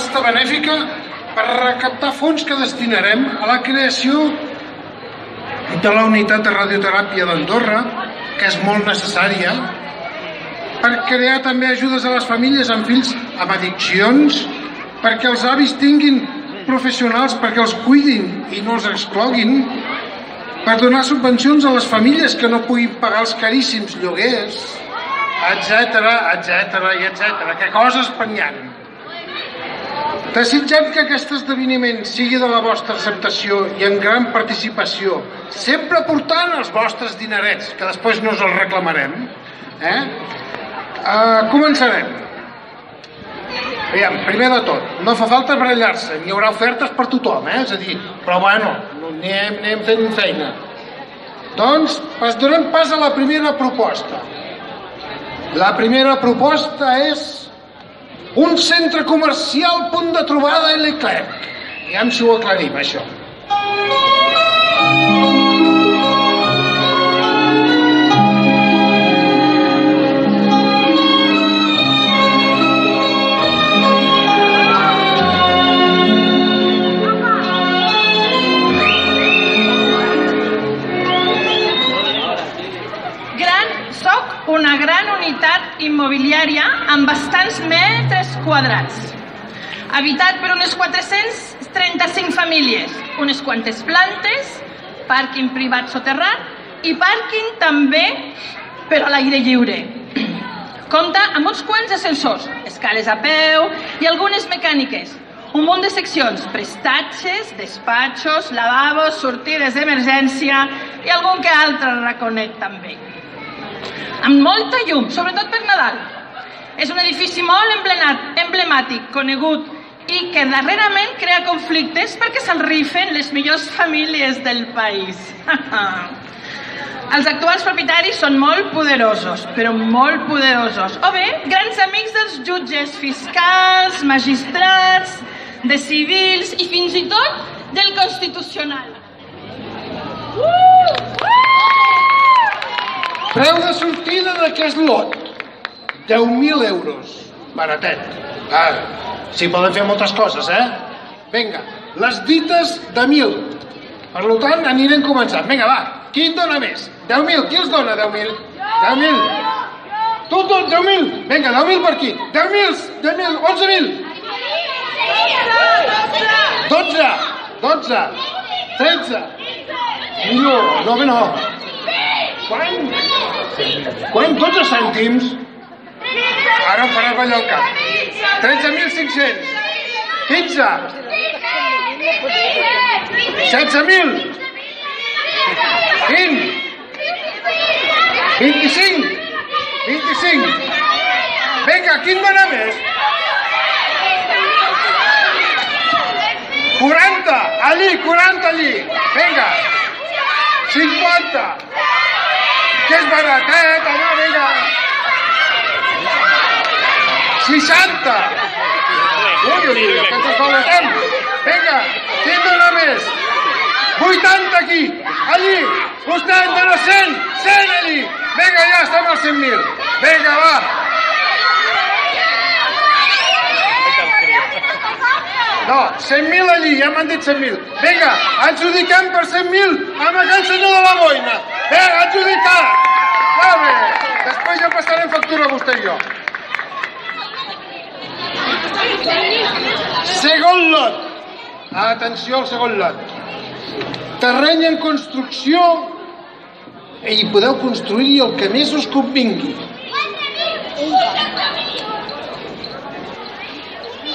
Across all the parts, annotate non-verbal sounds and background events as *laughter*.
subhasta benèfica per recaptar fons que destinarem a la creació de la unitat de radioteràpia d'Andorra, que és molt necessària, per crear també ajudes a les famílies amb fills amb addiccions, perquè els avis tinguin professionals perquè els cuidin i no els excloguin, per donar subvencions a les famílies que no puguin pagar els caríssims lloguers, etc etc i etc. Que coses penyant. Desitgem que aquest esdeveniment sigui de la vostra acceptació i en gran participació, sempre portant els vostres dinerets, que després no us els reclamarem. Eh? Uh, començarem. Aviam, primer de tot, no fa falta barallar-se, hi haurà ofertes per tothom, eh? és a dir, però bueno, anem, anem fent feina. Doncs es donem pas a la primera proposta. La primera proposta és un centre comercial punt de trobada a Leclerc. Ja si ho aclarim, això. una gran unitat immobiliària amb bastants metres quadrats, habitat per unes 435 famílies, unes quantes plantes, pàrquing privat soterrat i pàrquing també per a l'aire lliure. Compta amb uns quants ascensors, escales a peu i algunes mecàniques, un munt de seccions, prestatges, despatxos, lavabos, sortides d'emergència i algun que altre raconet també amb molta llum, sobretot per Nadal. És un edifici molt emblemàtic, conegut i que darrerament crea conflictes perquè se'l rifen les millors famílies del país. *laughs* Els actuals propietaris són molt poderosos, però molt poderosos. O bé, grans amics dels jutges fiscals, magistrats, de civils i fins i tot del Constitucional. Uh! Preu de sortida d'aquest lot, 10.000 euros. Baratet. Ah, sí, poden fer moltes coses, eh? Vinga, les dites de 1.000. Per tant, anirem començant. Vinga, va, qui en dona més? 10.000, qui els dona 10.000? 10.000. Tu, tu, 10.000. Vinga, 10.000 per aquí. 10.000, 10.000, 11.000. 12, 12, 13. Millor, no, no. Quan? Quan? 12 cèntims? Ara farà ballar el cap. 13.500. 15. 16.000. 20. 25. 25. Vinga, quin dona més? 40. Allí, 40 allí. Vinga. 50. Que és baratet, home, vinga. 60. Ui, ui, que ens baratem. Vinga, qui en dona més? 80 aquí, allí, vostè en dona 100, 100 allí. Vinga, ja estem als 100.000. Vinga, va. No, 100.000 allí, ja m'han dit 100.000. Vinga, adjudiquem per 100.000 amb aquell senyor de la boina. Vinga, adjudicat. Molt bé. Després ja passarem factura vostè i jo. Segon lot. Atenció al segon lot. Terreny en construcció i podeu construir el que més us convingui.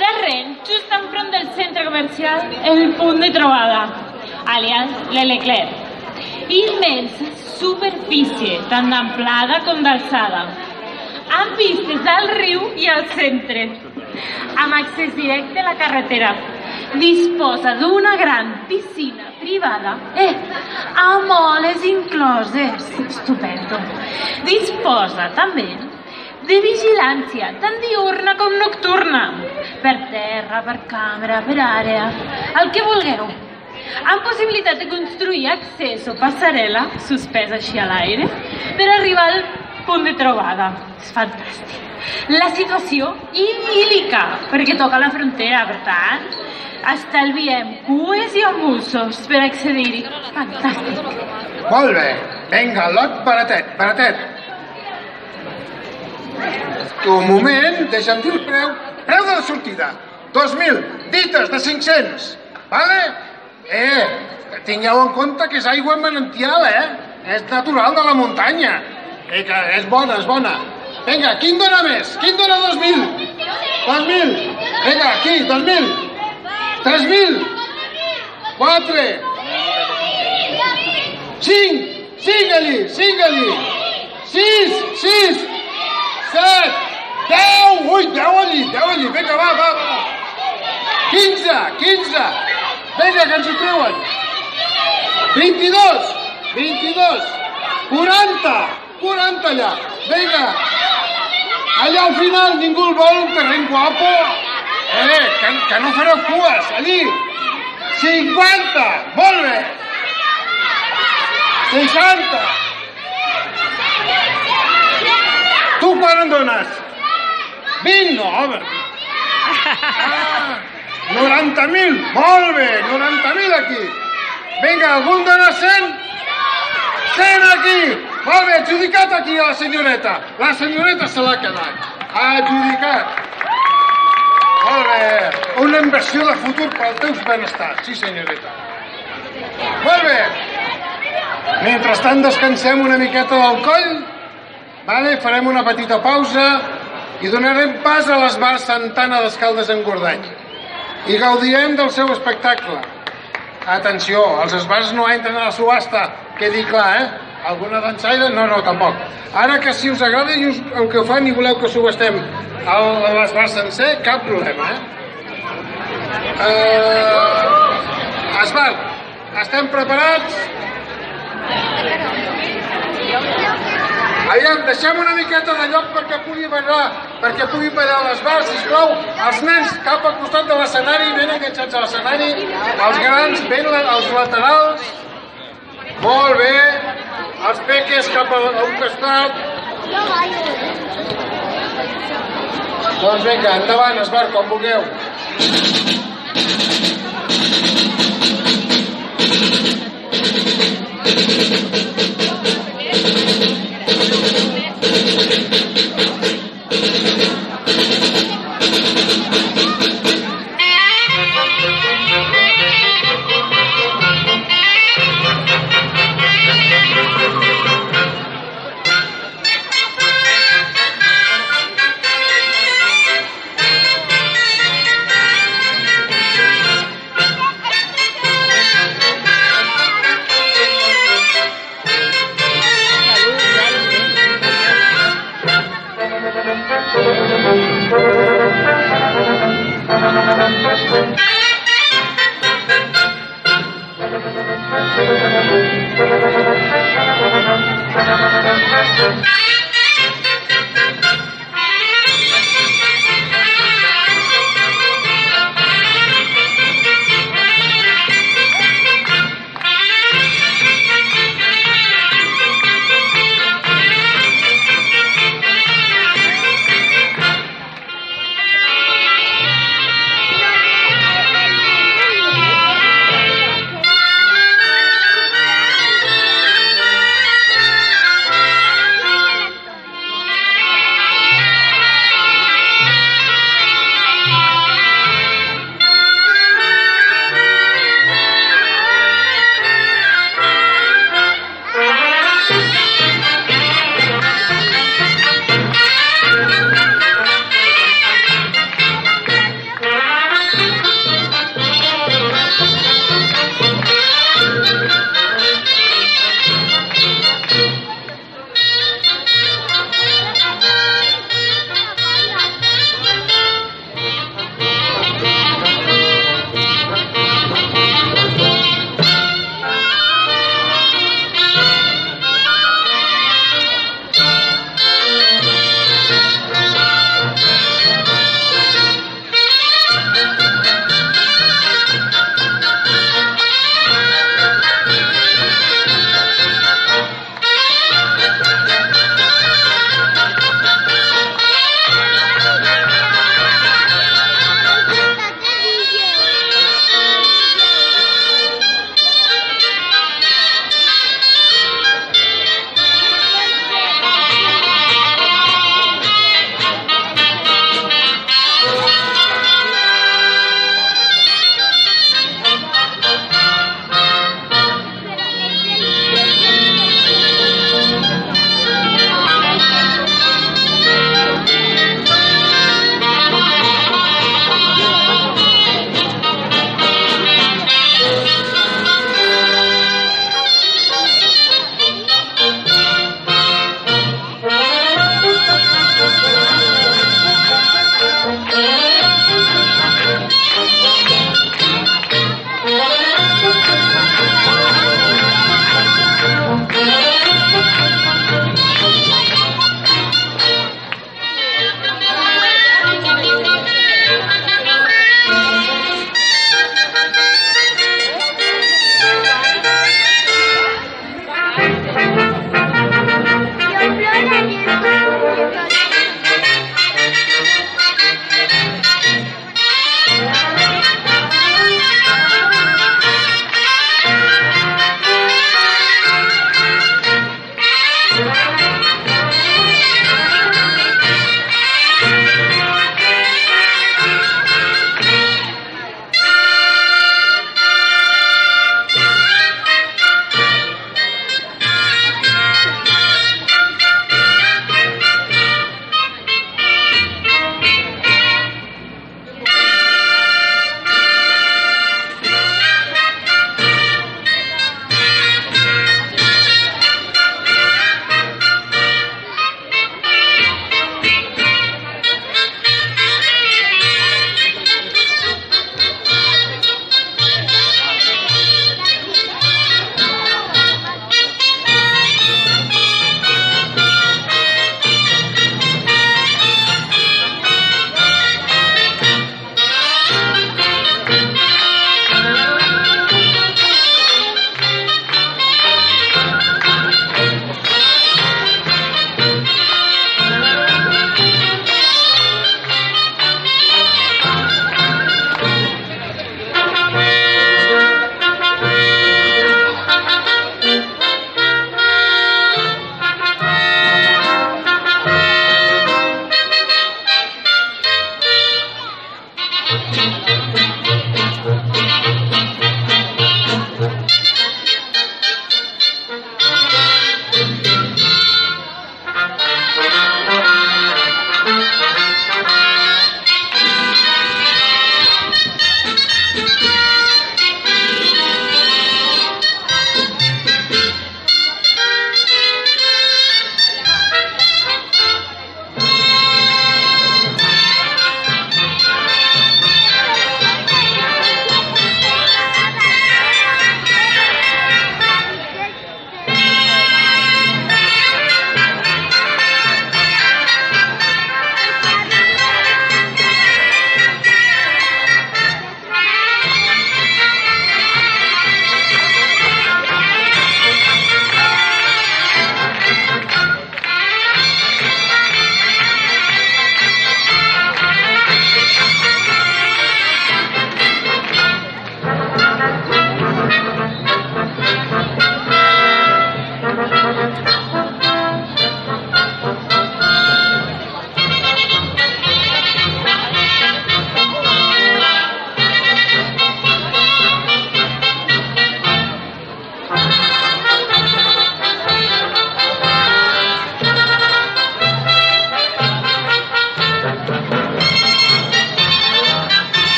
Terreny just enfront del centre comercial El Punt de Trobada, alias l'Eleclerc. Immensa superfície, tant d'amplada com d'alçada, amb vistes al riu i al centre, amb accés directe a la carretera. Disposa d'una gran piscina privada, eh, amb oles incloses, estupendo. Disposa també de vigilància, tant diurna com nocturna. Per terra, per càmera, per àrea, el que vulgueu. Amb possibilitat de construir accés o passarel·la, suspès així a l'aire, per arribar al punt de trobada. És fantàstic. La situació idíl·lica, perquè toca la frontera, per tant, estalviem cues i abusos per accedir-hi. Fantàstic. Molt bé. Vinga, lot baratet, baratet. Un moment, deixa'm dir el preu. Preu de la sortida. 2.000. Dites de 500. Vale? Eh, tingueu en compte que és aigua manantial, eh? És natural de la muntanya. Eh, que és bona, és bona. Vinga, quin dona més? Quin dona 2.000? 2.000. Vinga, aquí, 2.000. 3.000. 4. 5. Sigue-li, sigue-li. 6, 6, 7, 10. Ui, 10 allí, 10 allí. Vinga, va, va, va. 15, 15. Vinga, que ens ho treuen. 22, 22. 40, 40 allà. Vinga. Allà al final ningú el vol, un terreny guapo. Eh, que, que no fareu cues, allí. 50, molt bé. 60. Tu quan en dones? 20, no, home. Ah, 90.000, molt bé, 90.000 aquí. Vinga, algun dona 100? 100 aquí. Molt bé, adjudicat aquí a la senyoreta. La senyoreta se l'ha quedat. Adjudicat. Molt bé. Una inversió de futur pel teu benestar. Sí, senyoreta. Molt bé. Mentrestant descansem una miqueta del coll. Vale, farem una petita pausa i donarem pas a les bars Santana d'Escaldes en Gordany. I gaudirem del seu espectacle. Atenció, els esbars no entren a la subhasta, quedi clar, eh? Alguna dansaire? No, no, tampoc. Ara que si us agrada i us, el que fan i voleu que subhastem l'esbar sencer, cap problema, eh? Uh, esbar, estem preparats? Aviam, deixem una miqueta de lloc perquè pugui ballar, perquè pugui ballar les bars, sisplau. Els nens cap al costat de l'escenari, ben enganxats a l'escenari. Els grans ben als laterals. Molt bé els peques cap a un costat. Doncs vinga, endavant, Esbar, com vulgueu. Thank you.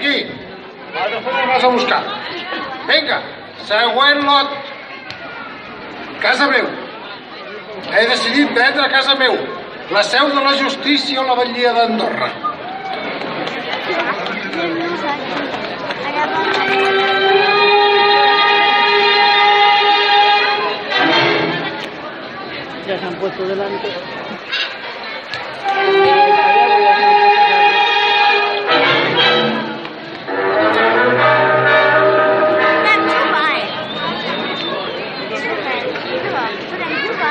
Aquí. Després el vas a buscar. Vinga, següent lot. Casa meu. He decidit vendre casa meu. La seu de la justícia o la batllia d'Andorra. Ya se han puesto delante.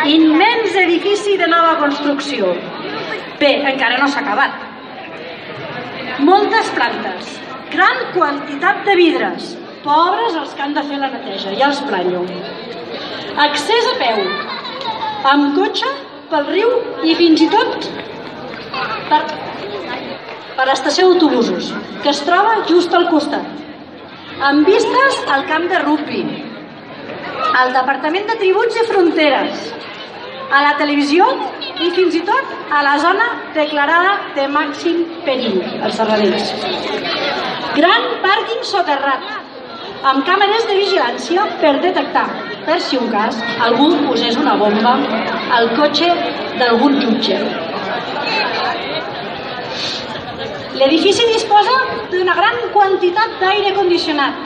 Immens edifici de nova construcció. Bé, encara no s'ha acabat. Moltes plantes, gran quantitat de vidres, pobres els que han de fer la neteja, ja els planyo. Accés a peu, amb cotxe, pel riu i fins i tot per, per l'estació d'autobusos, que es troba just al costat, amb vistes al camp de rugby, al Departament de Tributs i Fronteres, a la televisió i fins i tot a la zona declarada de màxim perill, els serraders. Gran pàrquing soterrat, amb càmeres de vigilància per detectar, per si un cas, algú posés una bomba al cotxe d'algun jutge. L'edifici disposa d'una gran quantitat d'aire condicionat.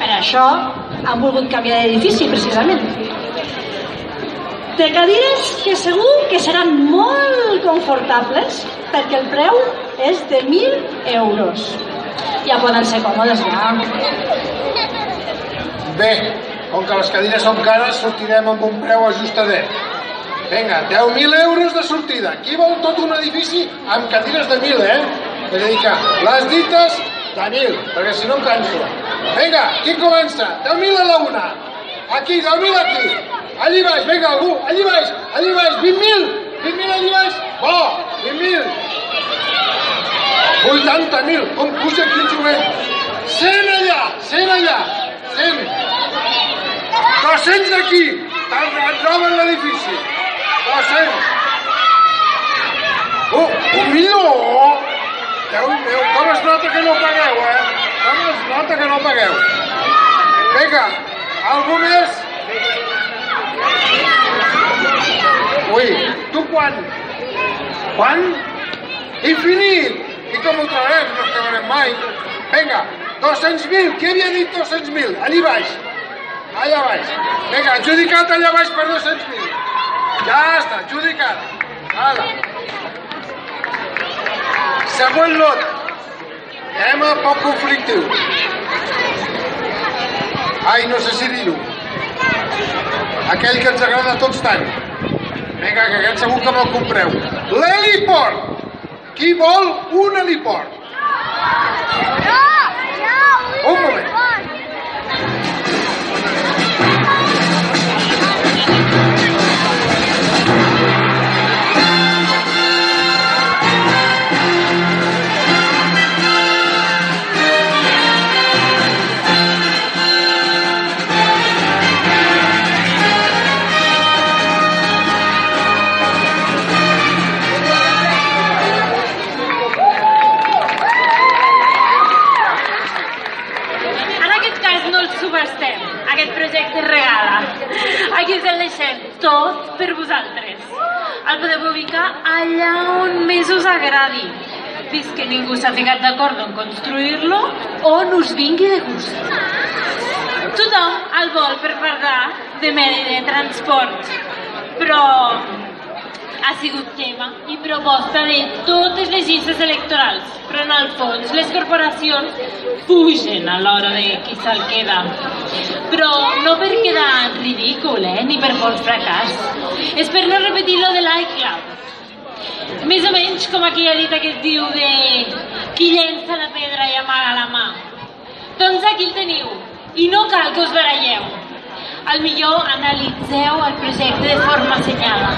Per això han volgut canviar d'edifici, precisament. De cadires que segur que seran molt confortables perquè el preu és de 1.000 euros. Ja poden ser còmodes, ja. Bé, com que les cadires són cares, sortirem amb un preu ajustadet. Vinga, 10.000 euros de sortida. Qui vol tot un edifici amb cadires de 1.000, eh? És a dir que les dites de 1.000, perquè si no em canso. Vinga, qui comença? 10.000 a la una. Aquí, 10.000 aquí. Allí baix, vinga, algú, allí baix, allí baix, 20.000, 20.000 allí baix. Bo, 20.000. 80.000, com puja aquí el jovent. 100 allà, 100 allà, 100. 200 aquí, te'n et roben l'edifici. 200. Oh, un milió! Déu meu, com es nota que no pagueu, eh? Com es nota que no pagueu? Vinga, algú més? Ui, tu quan? Quan? Infinit! I com ho trobarem? No acabarem mai. Vinga, 200.000. Qui havia dit 200.000? Allí baix. Allà baix. Vinga, adjudicat allà baix per 200.000. Ja està, adjudicat. Hala. Següent lot. Anem a poc conflictiu. Ai, no sé si dir-ho. Aquell que ens agrada tots tant. Vinga, que aquest segur que me'l compreu. L'heliport. Qui vol un heliport? Un ficat d'acord en construir-lo o no us vingui de gust. Tothom el vol per parlar de medi de transport, però ha sigut tema i proposta de totes les llistes electorals, però en el fons les corporacions fugen a l'hora de qui se'l queda. Però no per quedar en ridícul, eh? ni per fort fracàs. És per no repetir lo de l'iCloud. Més o menys com aquella dita que es diu de qui llença la pedra i amaga la mà. Doncs aquí el teniu, i no cal que us baralleu. Al millor analitzeu el projecte de forma assenyada.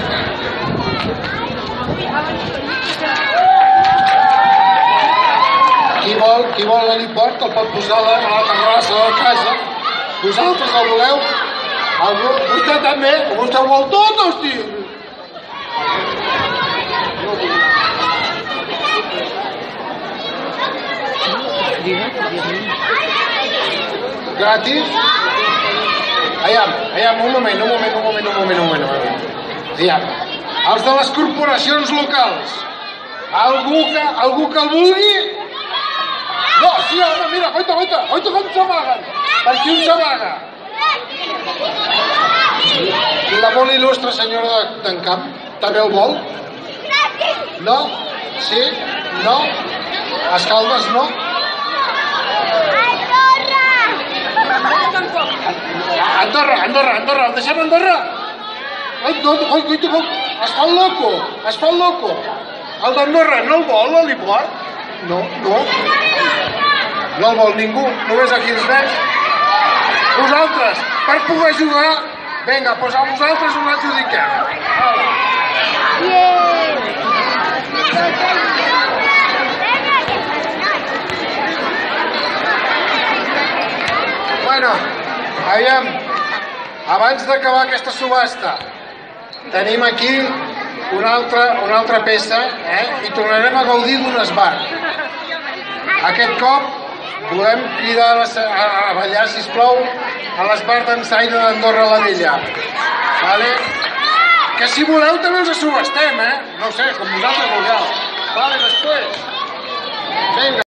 Qui vol, qui vol l'heliport el pot posar a la, a la terrassa de casa. Vosaltres el voleu? El, vo- vostè també? Vostè ho vol tot, hosti? Gratis? Aviam, aviam, un moment, un moment, un moment, un moment, un moment. Un moment. Aviam, els de les corporacions locals. Algú que, algú que el vulgui? No, sí, home, mira, oita, oita, oita com s'amaguen. Per aquí un s'amaga. La molt il·lustre senyora de- d'en Camp també el vol? No? Sí? No? Escaldes no? Andorra, Andorra, Andorra, el deixem a Andorra? Ai, no, oi, oi, oi, es fa el loco, es fa el loco. El d'Andorra no el vol, l'heliport? No, no. No el vol ningú, només aquí els veig. Vosaltres, per poder jugar, vinga, doncs a vosaltres us l'adjudiquem. Bueno, aviam, abans d'acabar aquesta subhasta, tenim aquí una altra, una altra peça eh? i tornarem a gaudir d'un esbar. Aquest cop volem cridar a, a, a ballar, sisplau, a l'esbar d'ensaire d'Andorra la Vella. Vale? Que si voleu també els subestem, eh? No sé, com vosaltres vulgueu. Vale, després. Vinga.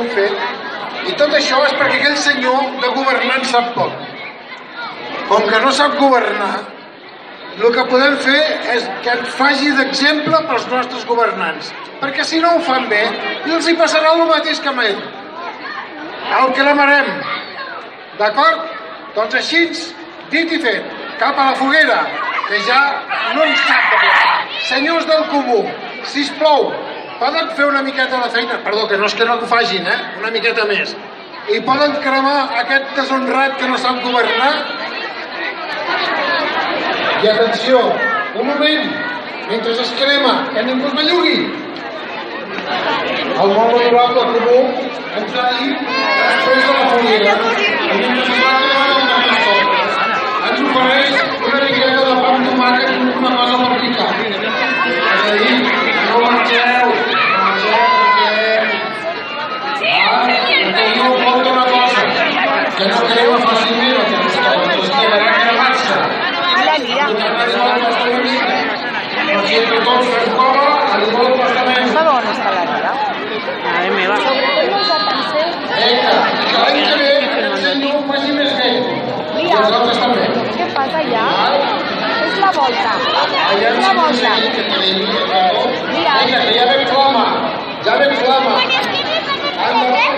Heu fet, i tot això és perquè aquell senyor de governar en sap poc. Com que no sap governar, el que podem fer és que et faci d'exemple pels nostres governants, perquè si no ho fan bé, els hi passarà el mateix que a ell. El cremarem, d'acord? Doncs així, dit i fet, cap a la foguera, que ja no ens sap de. Senyors del Comú, si plou, poden fer una miqueta de feina, perdó, que no és que no ho facin, eh? una miqueta més, i poden cremar aquest deshonrat que no sap governar? I atenció, un moment, mentre es crema, que ningú es bellugui. El molt honorable comú ens ha dit després de la foguera ens ofereix una miqueta de pa amb tomàquet una cosa per picar. És a dir, no marxeu, perquè... Ah, perquè jo porto una cosa, que no crema fàcilment, que us us quedarà cremant-se. I que arriba a costa una mica. Però si entre tots fem cova, arriba al testament. dónde está la vida? Madre meva. Vinga, que l'any que ve senyor ho faci més bé. També. Què fas allà? És la volta. Allà És la volta. Vinga, que ja ve flama. Ja ve flama. Anda.